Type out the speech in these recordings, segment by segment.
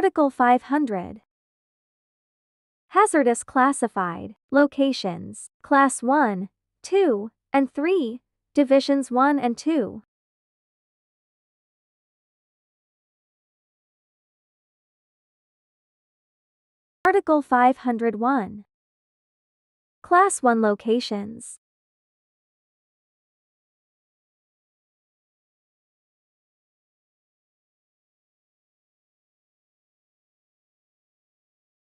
Article 500. Hazardous classified locations, Class 1, 2, and 3, Divisions 1 and 2. Article 501. Class 1 locations.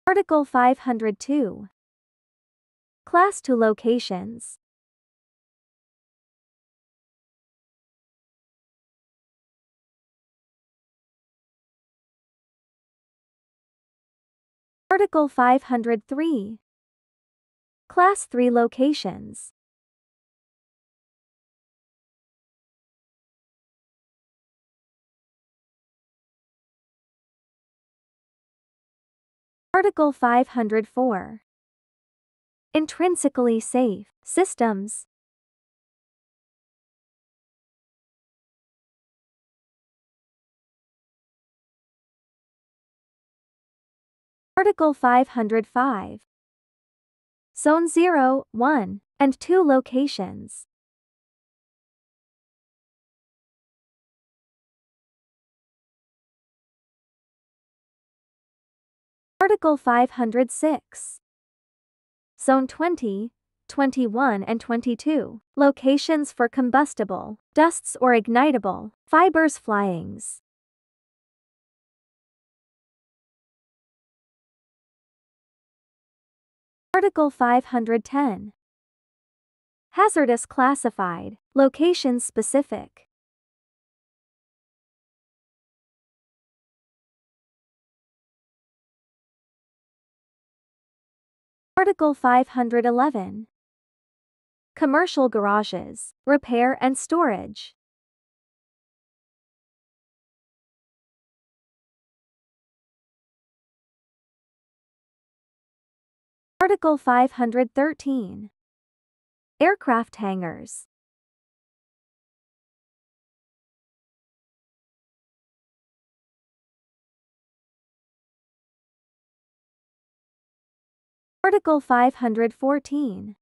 Article 502. Class 2 locations. Article 503. Class 3 locations. Article 504. Intrinsically safe systems. Article 505. Zone 0, 1, and 2 locations. Article 506. Zone 20, 21 and 22. Locations for combustible, dusts or ignitable, fibers flyings. Article 510. Hazardous classified, location specific. Article 511. Commercial garages, repair and storage. Article 513. Aircraft hangars. Article 514.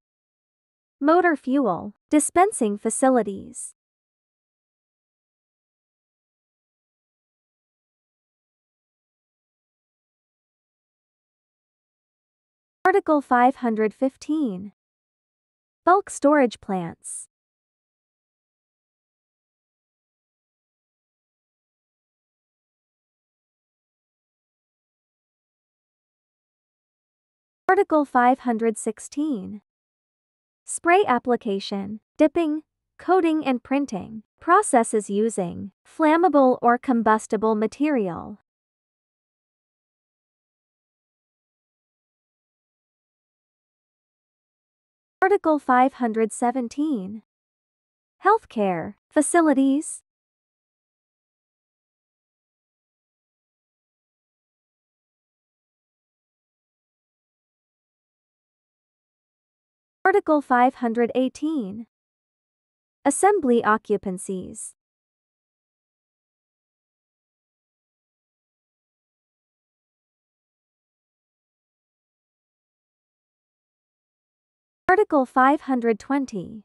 Motor fuel, dispensing facilities. Article 515. Bulk storage plants. Article 516. Spray application, dipping, coating and printing, processes using flammable or combustible material. Article 517. Healthcare facilities. Article 518. Assembly occupancies. Article 520.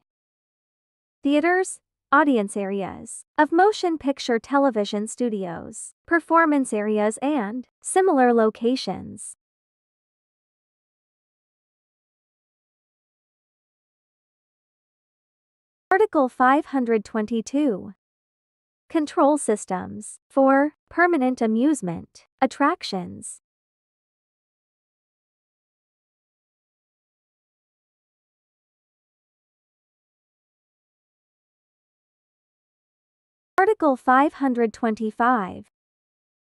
Theaters, audience areas of motion picture television studios, performance areas and similar locations. Article 522. Control systems for permanent amusement attractions. Article 525.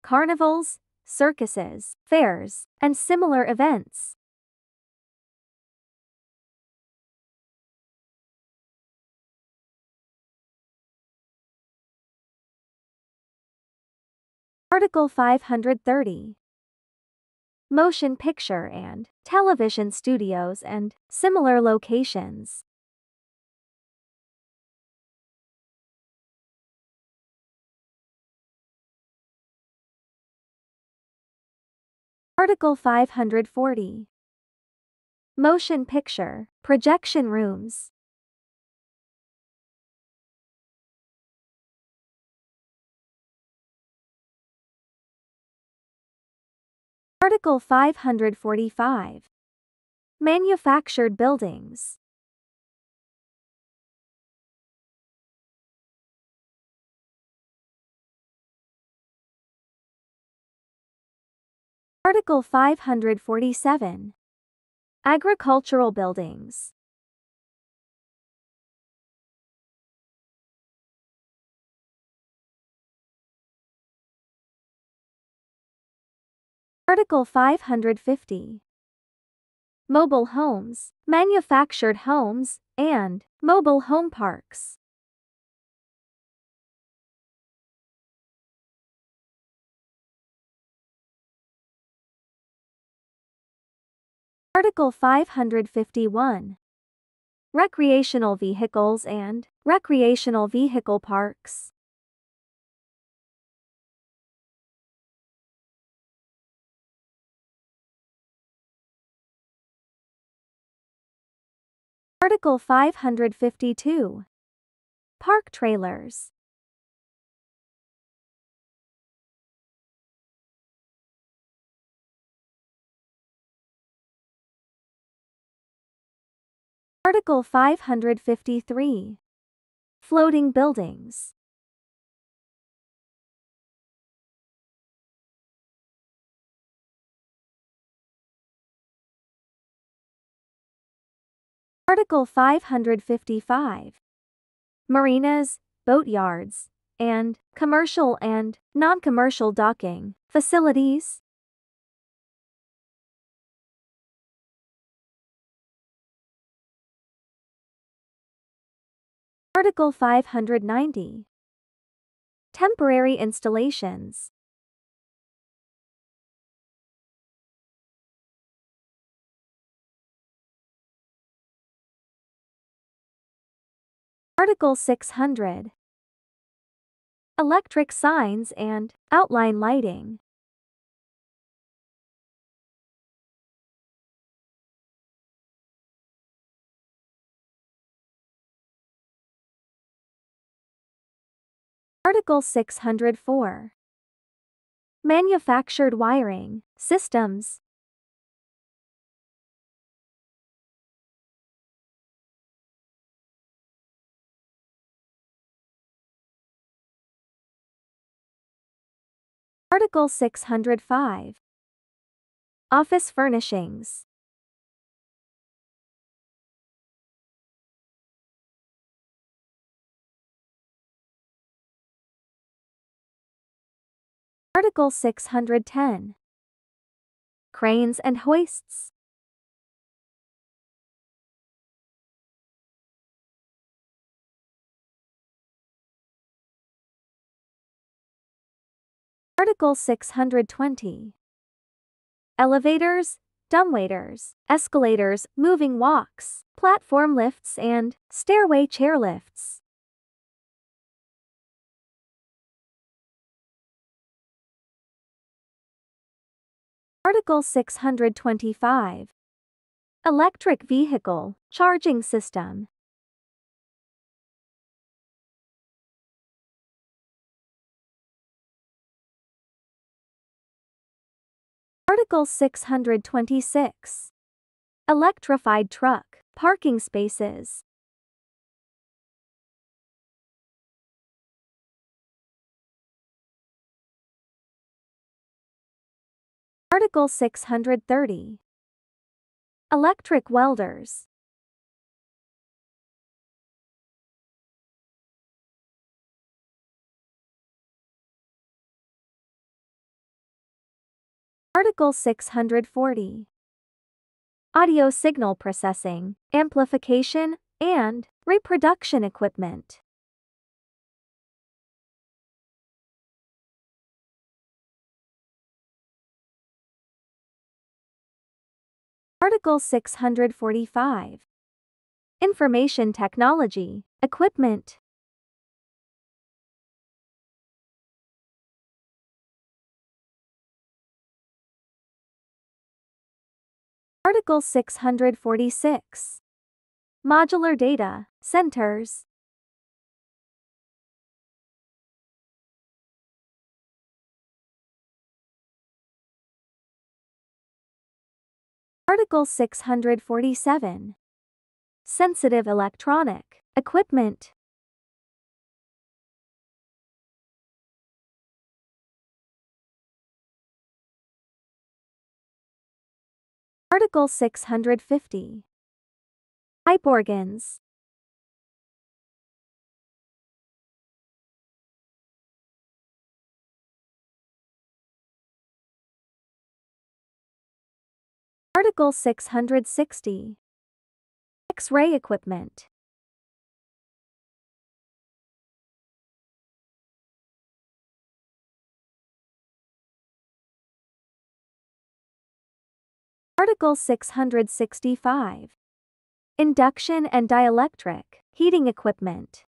Carnivals, circuses, fairs, and similar events. Article 530. Motion picture and television studios and similar locations. Article 540. Motion picture, projection rooms. Article 545. Manufactured buildings. Article 547. Agricultural buildings. Article 550. Mobile homes, manufactured homes, and mobile home parks. Article 551. Recreational vehicles and recreational vehicle parks. Article 552. Park trailers. Article 553. Floating buildings. Article 555. Marinas, boatyards, and commercial and non-commercial docking facilities. Article 590. Temporary installations. Article 600. Electric signs and outline lighting. Article 604. Manufactured wiring, systems. Article 605. Office furnishings. Article 610. Cranes and hoists. Article 620. Elevators, dumbwaiters, escalators, moving walks, platform lifts and stairway chairlifts. Article 625. Electric vehicle charging system. Article 626. Electrified truck parking spaces. Article 630. Electric welders. Article 640. Audio signal processing, amplification, and reproduction equipment. Article 645. Information technology, equipment. Article 646. Modular data centers. Article 647. Sensitive electronic equipment. Article 650. Pipe organs. Article 660. X-ray equipment. Article 665. Induction and dielectric heating equipment.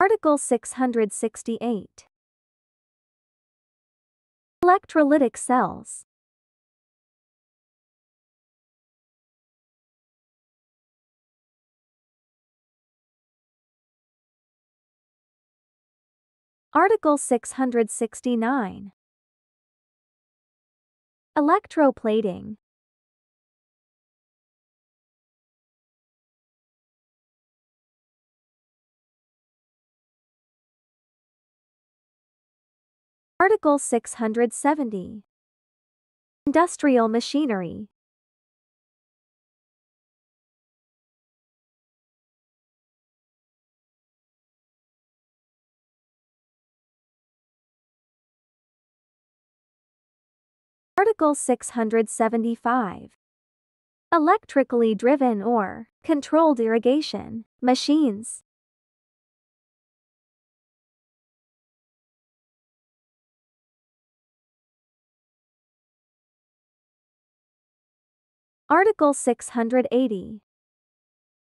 Article 668. Electrolytic cells. Article 669. Electroplating. Article 670. Industrial machinery. Article 675. Electrically driven or controlled irrigation machines. Article 680.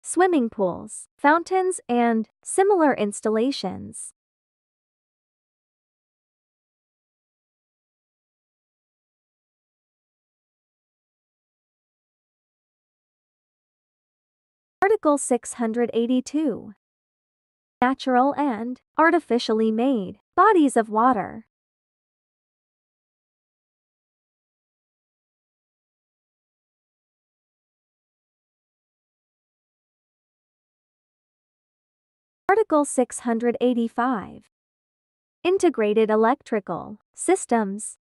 Swimming pools, fountains, and similar installations. Article 682. Natural and artificially made bodies of water. Article 685. Integrated electrical systems.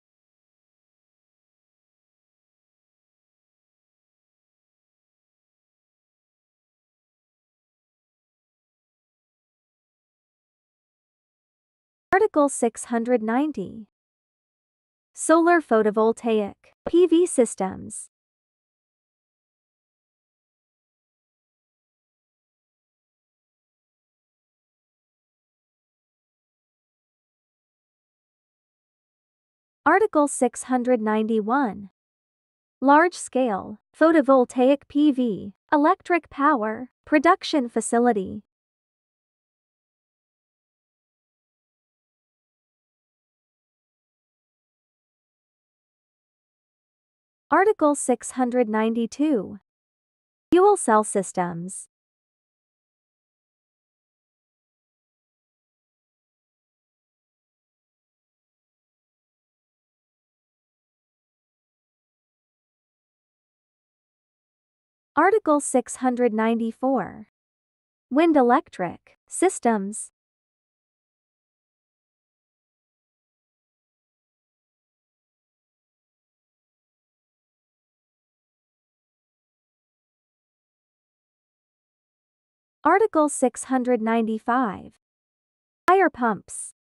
Article 690. Solar photovoltaic PV systems. Article 691. Large-scale photovoltaic PV electric power production facility. Article 692. Fuel cell systems. Article 694. Wind electric systems. Article 695. Fire pumps.